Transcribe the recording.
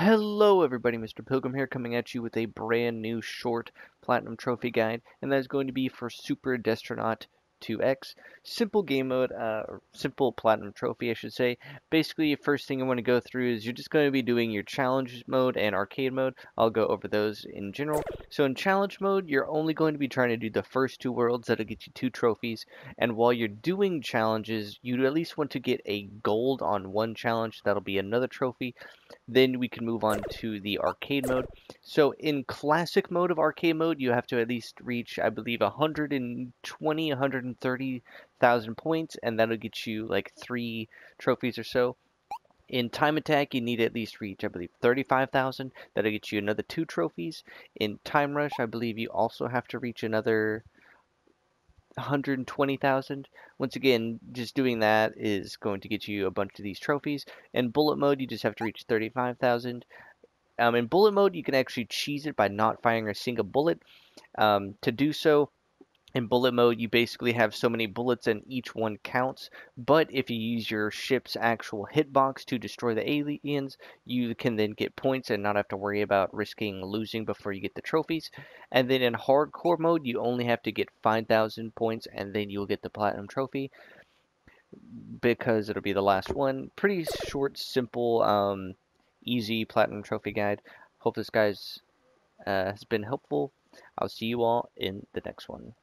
Hello everybody, Mr. Pilgrim here coming at you with a brand new short Platinum Trophy guide and that is going to be for Super Destronaut 2X. Simple game mode, uh, simple platinum trophy, I should say. Basically, first thing I want to go through is you're just going to be doing your challenge mode and arcade mode. I'll go over those in general. So in challenge mode, you're only going to be trying to do the first two worlds that'll get you two trophies. And while you're doing challenges, you at least want to get a gold on one challenge. That'll be another trophy. Then we can move on to the arcade mode. So in classic mode of arcade mode, you have to at least reach, I believe, 120, 130,000 points, and that'll get you like three trophies or so. In time attack, you need at least reach, I believe, 35,000. That'll get you another two trophies. In time rush, I believe you also have to reach another 120,000. Once again, just doing that is going to get you a bunch of these trophies. In bullet mode, you just have to reach 35,000. Um, in bullet mode, you can actually cheese it by not firing a single bullet. Um, to do so, in bullet mode, you basically have so many bullets and each one counts. But if you use your ship's actual hitbox to destroy the aliens, you can then get points and not have to worry about risking losing before you get the trophies. And then in hardcore mode, you only have to get 5,000 points and then you'll get the platinum trophy because it'll be the last one. Pretty short, simple, um, easy platinum trophy guide. Hope this guys uh, has been helpful. I'll see you all in the next one.